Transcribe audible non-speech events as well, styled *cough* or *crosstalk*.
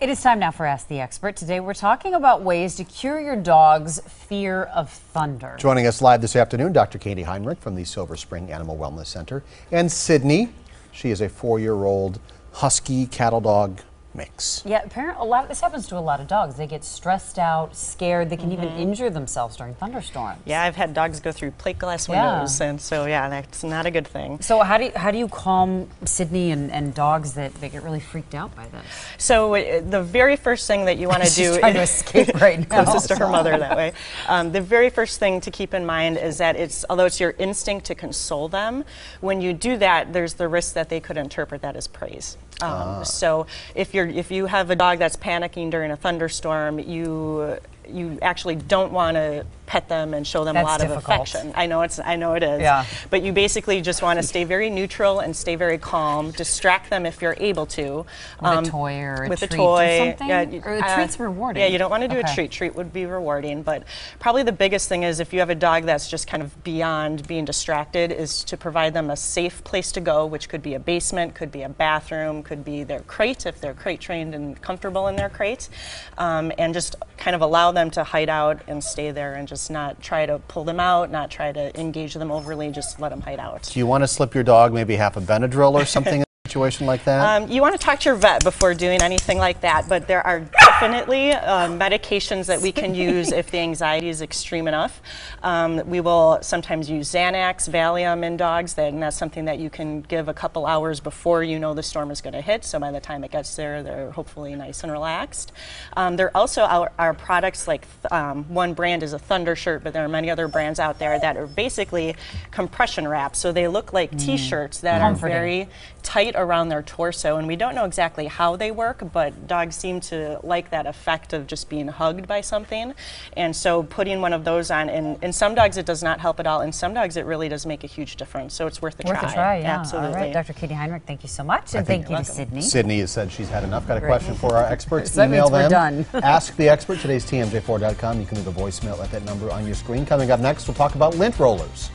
It is time now for Ask the Expert. Today we're talking about ways to cure your dog's fear of thunder. Joining us live this afternoon, Dr. Katie Heinrich from the Silver Spring Animal Wellness Center, and Sydney. She is a four-year-old husky cattle dog mix. Yeah, apparently a lot of this happens to a lot of dogs. They get stressed out, scared. They can even Mm-hmm. injure themselves during thunderstorms. Yeah, I've had dogs go through plate glass Yeah. windows, and so yeah, that's not a good thing. So how do you, how do you calm Sydney and, and dogs that, that get really freaked out by this? So uh, the very first thing that you want to *laughs* do trying to *laughs* escape right now. closest to her mother that way. Um, the very first thing to keep in mind is that it's although it's your instinct to console them, when you do that, there's the risk that they could interpret that as praise. Um, So if you're if you have a dog that's panicking during a thunderstorm, you you actually don't want to pet them and show them That's a lot difficult. of affection. I know it's I know it is. Yeah. But you basically just want to stay very neutral and stay very calm. Distract them if you're able to. With a toy or a with treat a or toy. something? Yeah, Or a treat's rewarding. Yeah, you don't want to do Okay. a treat. Treat would be rewarding, but probably the biggest thing is if you have a dog that's just kind of beyond being distracted, is to provide them a safe place to go, which could be a basement, could be a bathroom, could be their crate if they're crate trained and comfortable in their crate, um, and just kind of allow them to hide out and stay there and just not try to pull them out, not try to engage them overly, just let them hide out. Do you want to slip your dog maybe half a Benadryl or something in a *laughs* situation like that? Um, you want to talk to your vet before doing anything like that, but there are definitely uh, medications that we can use if the anxiety is extreme enough. Um, we will sometimes use Xanax, Valium in dogs, and that's something that you can give a couple hours before you know the storm is going to hit. So by the time it gets there, they're hopefully nice and relaxed. Um, there also are, are products like um, one brand is a Thunder shirt, but there are many other brands out there that are basically compression wraps. So they look like T-shirts that are very tight around their torso, and we don't know exactly how they work, but dogs seem to like that effect of just being hugged by something. And so putting one of those on, and in some dogs it does not help at all. In some dogs it really does make a huge difference. So it's worth a Worth try. a try, yeah. Absolutely. All right, Dr. Katie Heinrich, thank you so much. And thank you to Sydney. Sydney has said she's had enough. Got a question for our experts. *laughs* So Email them. done. *laughs* Ask the expert. Today's TMJ4.com. You can leave a voicemail at that number on your screen. Coming up next, we'll talk about lint rollers.